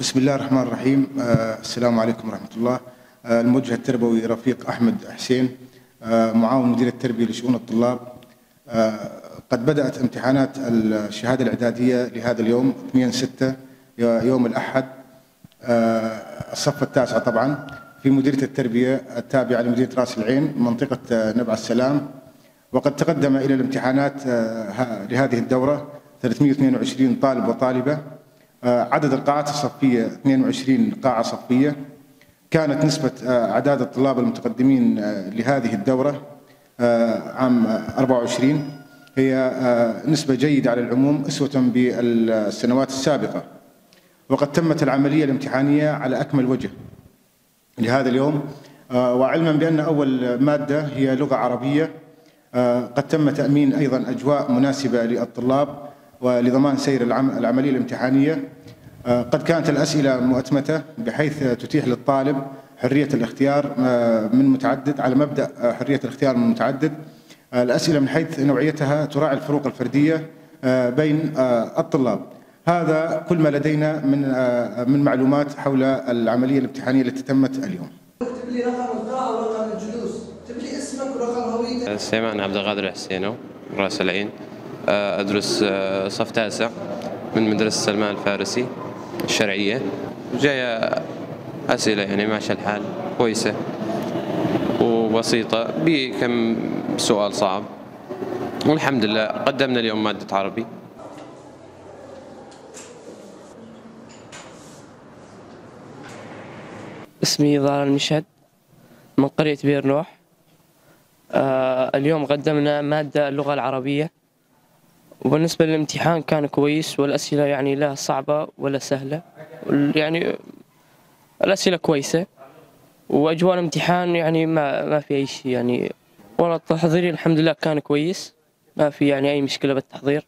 بسم الله الرحمن الرحيم آه، السلام عليكم ورحمة الله آه، الموجه التربوي رفيق أحمد حسين آه، معاون مدير التربية لشؤون الطلاب آه، قد بدأت امتحانات الشهادة الإعدادية لهذا اليوم 2 6 يوم الأحد آه، الصف التاسع طبعا في مديرية التربية التابعة لمدينة راس العين منطقة آه، نبع السلام وقد تقدم إلى الامتحانات آه، لهذه الدورة 322 طالب وطالبة آه، عدد القاعات الصفية 22 قاعة صفية. كانت نسبة آه، أعداد الطلاب المتقدمين آه، لهذه الدورة آه، عام آه، 24 هي آه، نسبة جيدة على العموم أسوة بالسنوات السابقة. وقد تمت العملية الامتحانية على أكمل وجه. لهذا اليوم آه، وعلما بأن أول مادة هي لغة عربية آه، قد تم تأمين أيضا أجواء مناسبة للطلاب ولضمان سير العم- العملية الامتحانية آه، قد كانت الأسئلة مؤتمتة بحيث تتيح للطالب حرية الاختيار آه، من متعدد على مبدأ آه، حرية الاختيار من متعدد. الأسئلة من حيث نوعيتها تراعي الفروق الفردية بين الطلاب. هذا كل ما لدينا من من معلومات حول العملية الامتحانية التي تمت اليوم. اكتب لي رقم ورقم الجلوس. اكتب لي اسمك ورقم هويتك. سليمان عبد القادر الحسينو من رأس العين. آه، أدرس آه، صف تاسع من مدرسة سلمان الفارسي الشرعية. جاية أسئلة يعني ماشي الحال كويسة وبسيطة بكم سؤال صعب. والحمد لله قدمنا اليوم مادة عربي. اسمي ضال المشهد من قرية بير نوح آه اليوم قدمنا مادة اللغة العربية. وبالنسبة للامتحان كان كويس والأسئلة يعني لا صعبة ولا سهلة. يعني الأسئلة كويسة وأجواء الامتحان يعني ما ما في أي شيء يعني. والله التحضير الحمد لله كان كويس ما في يعني أي مشكلة بالتحضير.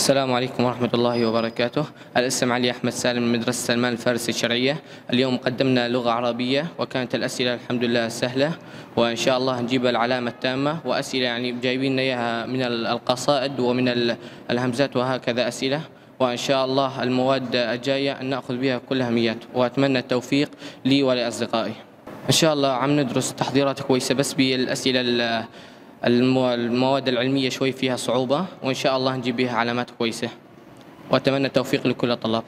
السلام عليكم ورحمة الله وبركاته. الاسم علي أحمد سالم من مدرسة سلمان الفارسي الشرعية. اليوم قدمنا لغة عربية وكانت الأسئلة الحمد لله سهلة وإن شاء الله نجيب العلامة التامة وأسئلة يعني جايبين إياها من ال- القصائد ومن ال- الهمزات وهكذا أسئلة. وإن شاء الله المواد الجاية أن نأخذ بها كلها ميات. وأتمنى التوفيق لي ولأصدقائي. إن شاء الله عم ندرس تحضيرات كويسة بس بالأسئلة المواد العلمية شوي فيها صعوبة وإن شاء الله نجيب بها علامات كويسة. وأتمنى التوفيق لكل الطلاب.